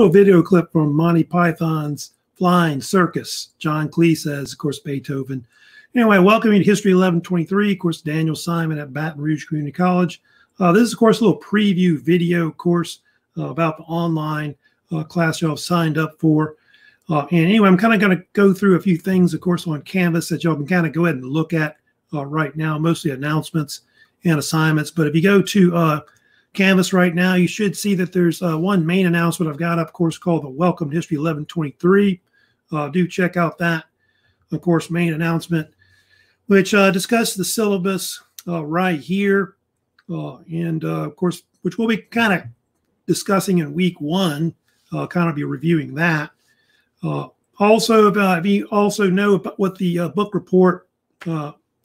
little video clip from Monty Python's Flying Circus. John Cleese says, of course, Beethoven. Anyway, welcome to History 1123. Of course, Daniel Simon at Baton Rouge Community College. Uh, this is, of course, a little preview video course uh, about the online uh, class y'all signed up for. Uh, and anyway, I'm kind of going to go through a few things, of course, on Canvas that y'all can kind of go ahead and look at uh, right now, mostly announcements and assignments. But if you go to uh, Canvas right now, you should see that there's uh, one main announcement I've got up, of course, called the Welcome History 1123. Uh, do check out that, of course, main announcement, which uh, discusses the syllabus uh, right here. Uh, and, uh, of course, which we'll be kind of discussing in week one, kind of be reviewing that. also, if you also know about what the book report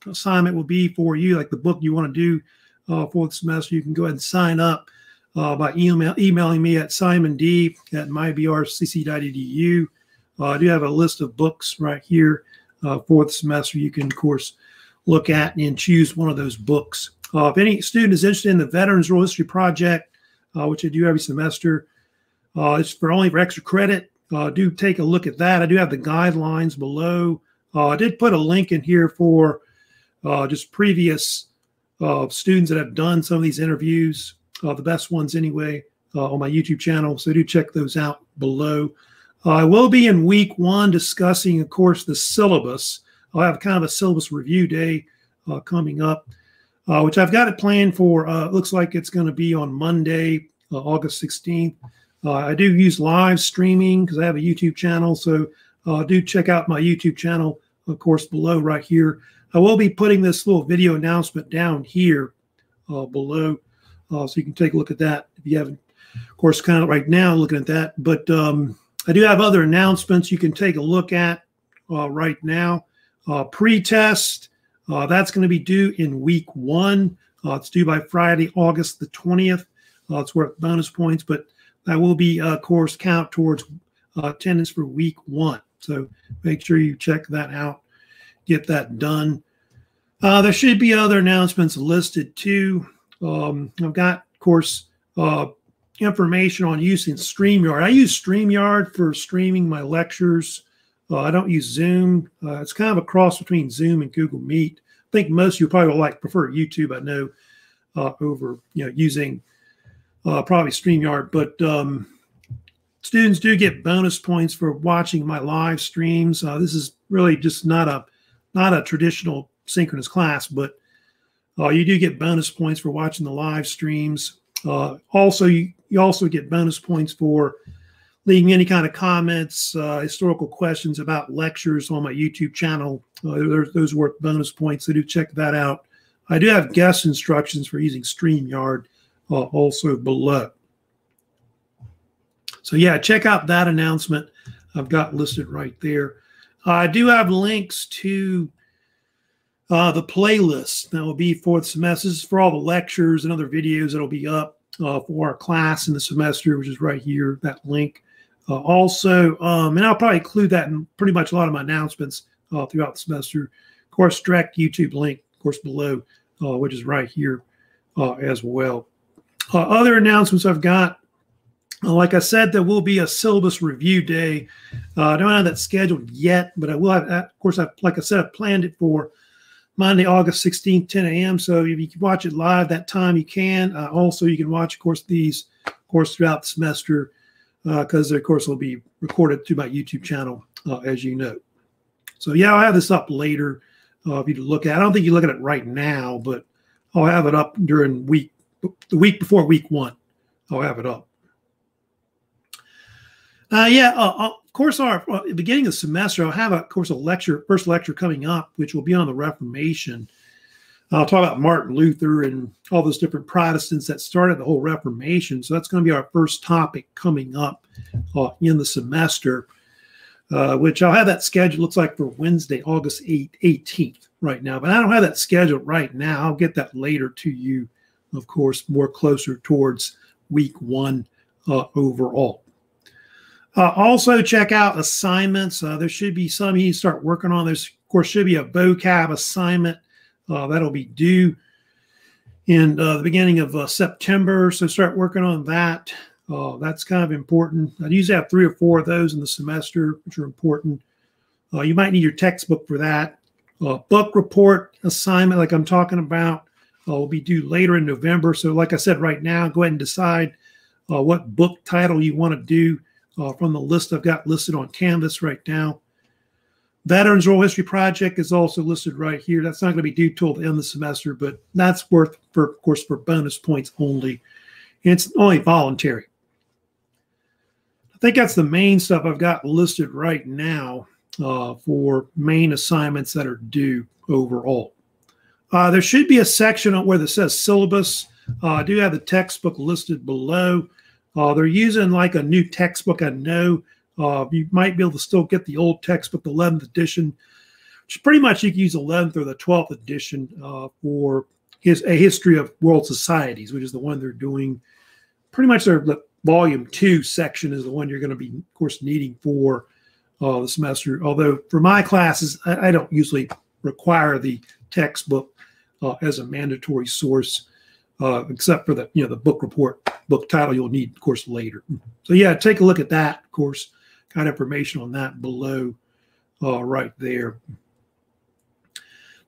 assignment will be for you, like the book you want to do uh, for the semester, you can go ahead and sign up uh, by email, emailing me at simond at mybrcc.edu. Uh, I do have a list of books right here uh, for the semester. You can, of course, look at and choose one of those books. Uh, if any student is interested in the Veterans Oral History Project, uh, which I do every semester, it's for only for extra credit. do take a look at that. I do have the guidelines below. I did put a link in here for just previous uh, students that have done some of these interviews, uh, the best ones anyway, uh, on my YouTube channel. So do check those out below. Uh, I will be in week one discussing, of course, the syllabus. I'll have kind of a syllabus review day uh, coming up, uh, which I've got it planned for. looks like it's going to be on Monday, August 16th. I do use live streaming because I have a YouTube channel. So do check out my YouTube channel, of course, below right here. I will be putting this little video announcement down here uh, below, uh, so you can take a look at that if you haven't. Of course, kind of right now looking at that, but um, I do have other announcements you can take a look at uh, right now. Uh, pre-test uh, that's going to be due in week one. Uh, it's due by Friday, August the twentieth. it's worth bonus points, but that will be, of course, count towards attendance for week one. So make sure you check that out get that done. Uh, there should be other announcements listed too. Um, I've got, of course, uh, information on using StreamYard. I use StreamYard for streaming my lectures. Uh, I don't use Zoom. Uh, it's kind of a cross between Zoom and Google Meet. I think most of you probably like prefer YouTube. I know uh, over you know using uh, probably StreamYard, but um, students do get bonus points for watching my live streams. this is really just not a not a traditional synchronous class, but uh, you do get bonus points for watching the live streams. Uh, also, you, you also get bonus points for leaving any kind of comments, uh, historical questions about lectures on my YouTube channel. Uh, those worth bonus points. So do check that out. I do have guest instructions for using StreamYard uh, also below. So yeah, check out that announcement I've got listed right there. I do have links to uh, the playlist that will be for the semesters for all the lectures and other videos that'll be up uh, for our class in the semester, which is right here, that link. Uh, also, um, and I'll probably include that in pretty much a lot of my announcements uh, throughout the semester. Of course, direct YouTube link, of course, below, uh, which is right here uh, as well. other announcements I've got like I said, there will be a syllabus review day. Uh, I don't have that scheduled yet, but I will have, of course, I, like I said, I've planned it for Monday, August 16th, 10 a.m. So if you can watch it live that time, you can. Uh, also, you can watch, of course, these, of course, throughout the semester because, uh, of course, will be recorded through my YouTube channel, uh, as you know. So, yeah, I'll have this up later uh, for you look at. I don't think you look at it right now, but I'll have it up during week, the week before week one. I'll have it up. Uh, yeah, course, our uh, beginning of the semester, I'll have, a, course, a lecture, first lecture coming up, which will be on the Reformation. I'll talk about Martin Luther and all those different Protestants that started the whole Reformation. So that's going to be our first topic coming up uh, in the semester, uh, which I'll have that scheduled. Looks like for Wednesday, August 8, 18th, right now. But I don't have that scheduled right now. I'll get that later to you, of course, more closer towards week one uh, overall. Uh, also, check out assignments. Uh, there should be some you start working on. There's, of course, should be a vocab assignment uh, that'll be due in uh, the beginning of uh, September. So start working on that. Uh, that's kind of important. I usually have three or four of those in the semester, which are important. you might need your textbook for that. book report assignment, like I'm talking about, will be due later in November. So, like I said, right now, go ahead and decide what book title you want to do uh, from the list I've got listed on Canvas right now. Veterans Oral History Project is also listed right here. That's not going to be due till the end of the semester, but that's worth, for, of course, for bonus points only. And it's only voluntary. I think that's the main stuff I've got listed right now uh, for main assignments that are due overall. Uh, there should be a section where it says syllabus. Uh, I do have the textbook listed below. Uh, they're using like a new textbook. I know uh, you might be able to still get the old textbook, the 11th edition, which pretty much you can use 11th or the 12th edition uh, for his a history of world societies, which is the one they're doing. Pretty much their volume two section is the one you're going to be, of course, needing for uh, the semester. Although for my classes, I, I don't usually require the textbook uh, as a mandatory source uh, except for the you know the book report book title you'll need of course later. So yeah take a look at that of course. Got information on that below uh, right there.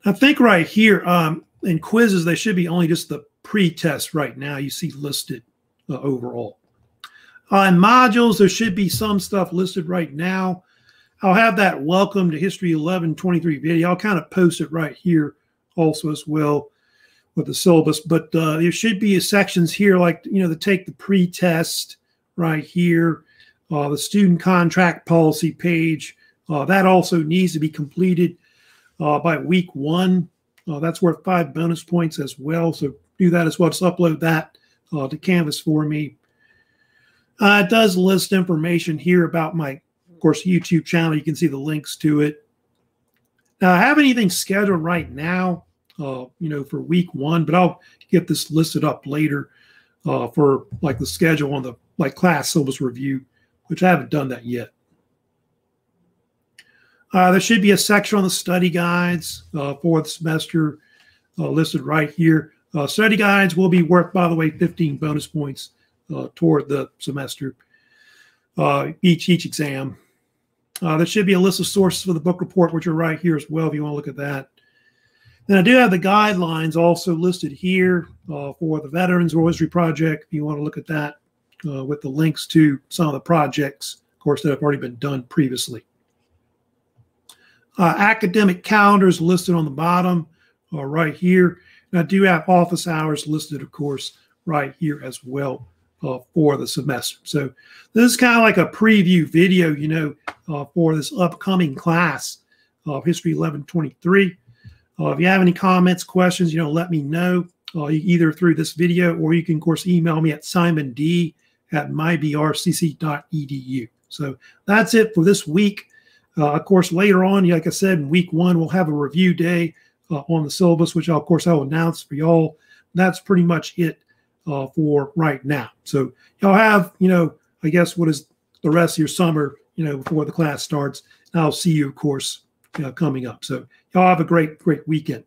I think right here um, in quizzes they should be only just the pre-test right now you see listed uh, overall. Uh, in modules there should be some stuff listed right now. I'll have that welcome to history 1123 video. I'll kind of post it right here also as well with the syllabus, but uh, there should be sections here like, you know, to take the pre-test right here, uh, the student contract policy page. Uh, that also needs to be completed uh, by week one. Uh, that's worth five bonus points as well. So do that as well. Just upload that uh, to Canvas for me. it does list information here about my, of course, YouTube channel. You can see the links to it. Now, I have anything scheduled right now uh, you know, for week one, but I'll get this listed up later uh, for like the schedule on the like class syllabus review, which I haven't done that yet. Uh, there should be a section on the study guides uh, for the semester uh, listed right here. Uh, study guides will be worth, by the way, 15 bonus points uh, toward the semester, each each exam. there should be a list of sources for the book report, which are right here as well if you want to look at that. And I do have the guidelines also listed here uh, for the Veterans History Project. If you want to look at that uh, with the links to some of the projects, of course, that have already been done previously. Uh, academic calendars listed on the bottom uh, right here. And I do have office hours listed, of course, right here as well uh, for the semester. So this is kind of like a preview video, you know, uh, for this upcoming class of History 1123. Uh, if you have any comments, questions, you know, let me know uh, either through this video or you can, of course, email me at simond at mybrcc.edu. So that's it for this week. Uh, of course, later on, like I said, in week one, we'll have a review day uh, on the syllabus, which I'll, of course I'll announce for y'all. That's pretty much it uh, for right now. So y'all have, you know, I guess what is the rest of your summer, you know, before the class starts. I'll see you, of course, uh, coming up. So y'all have a great, great weekend.